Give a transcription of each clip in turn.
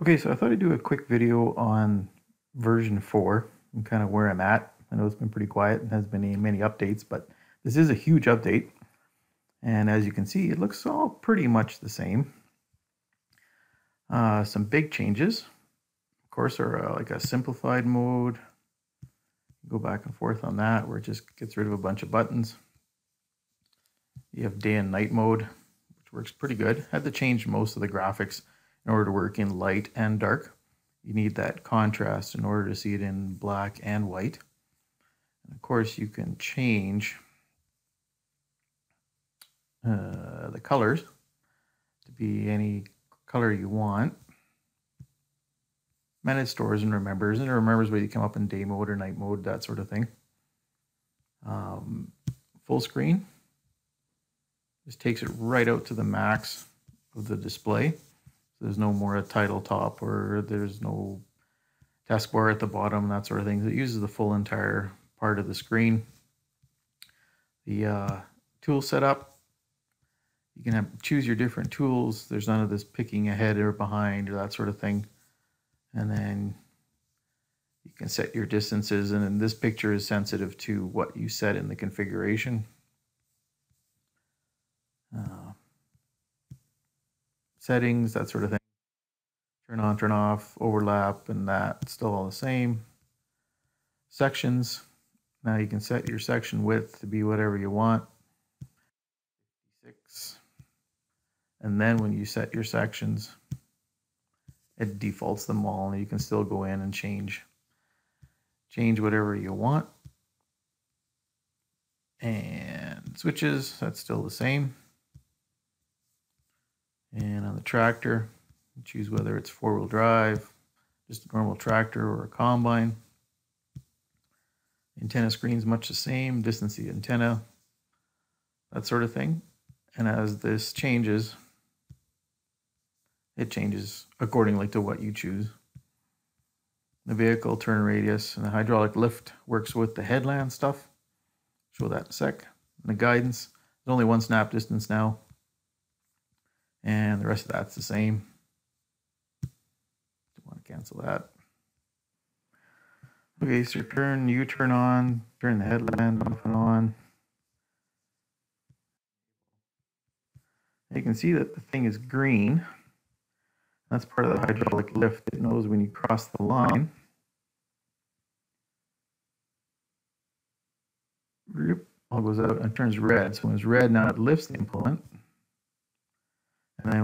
Okay, so I thought I'd do a quick video on version 4 and kind of where I'm at. I know it's been pretty quiet and has been many updates, but this is a huge update. And as you can see, it looks all pretty much the same. Uh, some big changes, of course, are uh, like a simplified mode. Go back and forth on that where it just gets rid of a bunch of buttons. You have day and night mode, which works pretty good. Had to change most of the graphics in order to work in light and dark. You need that contrast in order to see it in black and white. And of course, you can change uh, the colors to be any color you want. And it stores and remembers, and it remembers whether you come up in day mode or night mode, that sort of thing. Um, full screen. Just takes it right out to the max of the display. There's no more a title top or there's no taskbar at the bottom, that sort of thing. It uses the full entire part of the screen. The uh, tool setup, you can have, choose your different tools. There's none of this picking ahead or behind or that sort of thing. And then you can set your distances. And then this picture is sensitive to what you set in the configuration. Settings, that sort of thing. Turn on, turn off, overlap, and that still all the same. Sections. Now you can set your section width to be whatever you want. 56. And then when you set your sections, it defaults them all and you can still go in and change change whatever you want. And switches, that's still the same. The tractor, choose whether it's four-wheel drive, just a normal tractor or a combine. Antenna screen's much the same, distance the antenna, that sort of thing. And as this changes, it changes accordingly to what you choose. The vehicle turn radius and the hydraulic lift works with the headland stuff. Show that in a sec. And the guidance, there's only one snap distance now and the rest of that's the same. Don't want to cancel that. Okay, so turn U turn on, turn the headland off and on. You can see that the thing is green. That's part of the hydraulic lift. It knows when you cross the line. All goes out and turns red. So when it's red, now it lifts the implement.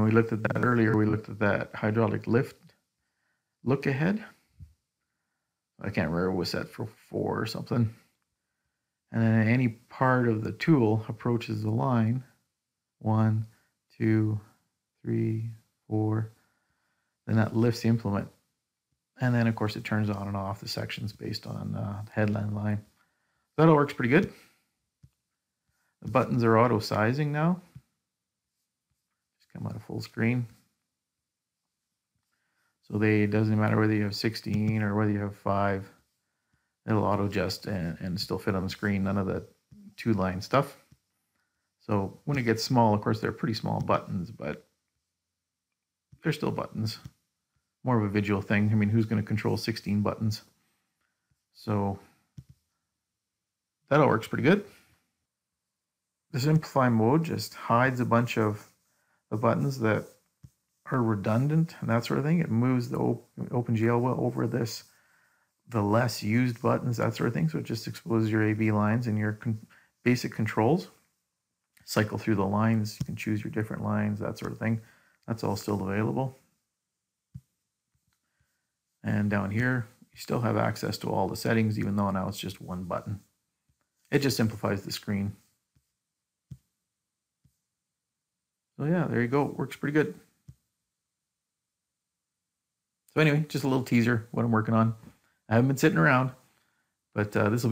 We looked at that earlier. We looked at that hydraulic lift look ahead. I can't remember was set for four or something. And then any part of the tool approaches the line. One, two, three, four. Then that lifts the implement. And then, of course, it turns on and off the sections based on uh, the headland line. That all works pretty good. The buttons are auto sizing now come out of full screen. So they it doesn't matter whether you have 16 or whether you have five, it'll auto adjust and, and still fit on the screen. None of the two line stuff. So when it gets small, of course, they're pretty small buttons, but they're still buttons. More of a visual thing. I mean, who's going to control 16 buttons? So that all works pretty good. The simplify mode just hides a bunch of the buttons that are redundant and that sort of thing. It moves the open OpenGL well over this, the less used buttons, that sort of thing. So it just exposes your AB lines and your con basic controls. Cycle through the lines. You can choose your different lines, that sort of thing. That's all still available. And down here, you still have access to all the settings, even though now it's just one button. It just simplifies the screen. So yeah, there you go. Works pretty good. So anyway, just a little teaser what I'm working on. I haven't been sitting around, but uh, this will